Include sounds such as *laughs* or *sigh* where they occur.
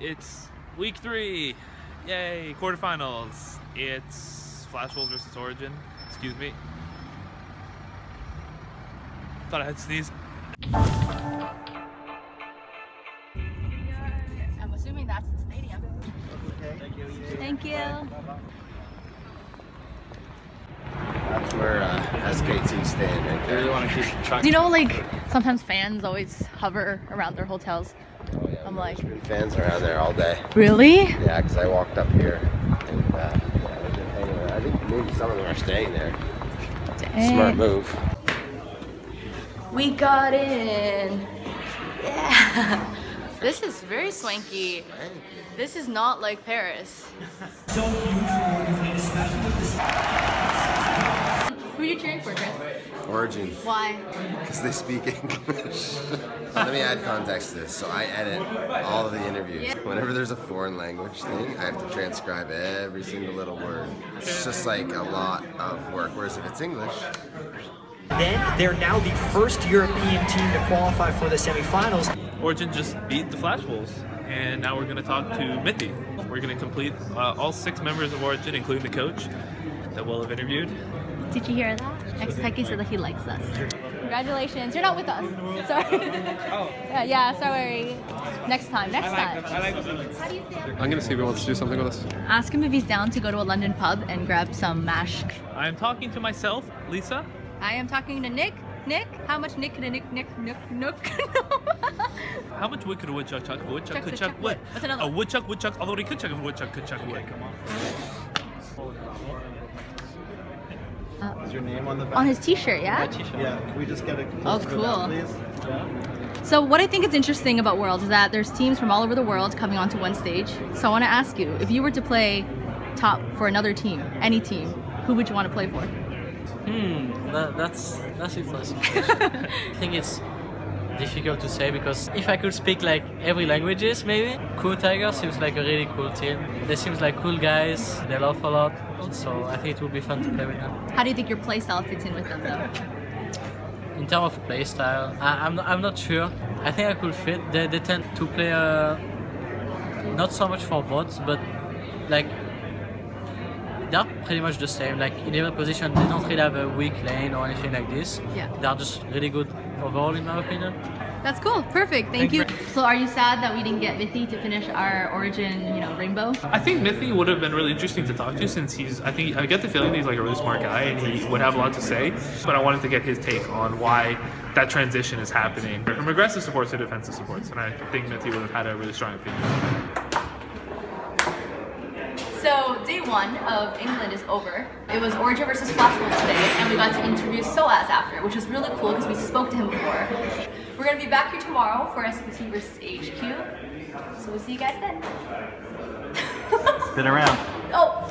It's week three. Yay, quarterfinals. It's Flash Wolves versus Origen. Excuse me. Thought I had to sneeze. I'm assuming that's the stadium. Thank you. That's where uh, SKT stand right there. Really want to keep track. Do you know, like, sometimes fans always hover around their hotels? Yeah, I'm like- there's been fans around there all day. Really? Yeah, because I walked up here and uh, yeah, they've been hanging around. I think maybe some of them are staying there. Smart move. We got in. Yeah. *laughs* This is very swanky. This is not like Paris. Origen, Why? because they speak English. *laughs* Let me add context to this. So I edit all of the interviews. Yeah. Whenever there's a foreign language thing, I have to transcribe every single little word. It's just like a lot of work. Whereas if it's English, Then they're now the first European team to qualify for the semifinals. Origen just beat the Flash Wolves, and now we're going to talk to Mithy. We're going to complete uh, all six members of Origen, including the coach that we'll have interviewed. Did you hear that? xPeke said that he likes us. Congratulations. You're not with us. Sorry. *laughs* yeah, yeah, sorry. Next time, next time. I'm gonna see if he wants to do something with us. Ask him if he's down to go to a London pub and grab some mash. I'm talking to myself, Lisa. I am talking to Nick. Nick, how much Nick could a Nick Nick Nick Nook? *laughs* How much wood could a woodchuck chuck? A woodchuck could chuck chuck wood. wood. What's another A one? woodchuck although he could chuck a woodchuck could chuck wood. Is your name on the back? On his t-shirt, yeah? T-shirt. Yeah, can we just get a Oh, closer to that, cool. please? So what I think is interesting about Worlds is that there's teams from all over the world coming onto one stage. So I want to ask you, if you were to play top for another team, any team, who would you want to play for? Hmm, that, that's that's interesting. *laughs* I think it's difficult to say because if I could speak like every languages, maybe KOO Tiger seems like a really cool team. They seems like cool guys. They laugh a lot, so I think it would be fun to play with them. How do you think your playstyle fits in with them though? In terms of playstyle, I'm not, I'm not sure. I think I could fit. They, they tend to play uh, not so much for bots, but like they're pretty much the same. Like in every position, they don't really have a weak lane or anything like this. Yeah. They're just really good overall, in my opinion. That's cool. Perfect. Thank Thank you. you. So are you sad that we didn't get Mithy to finish our Origen, you know, rainbow? I think Mithy would have been really interesting to talk to since he's, I think, I get the feeling he's like a really smart guy and he would have a lot to say. But I wanted to get his take on why that transition is happening from aggressive supports to defensive supports. And I think Mithy would have had a really strong opinion. So day one of England is over. It was Origen versus Flash today, and we got to interview sOAZ after, which was really cool because we spoke to him before. We're gonna be back here tomorrow for SKT versus HQ. So we'll see you guys then. Spin around. *laughs* Oh.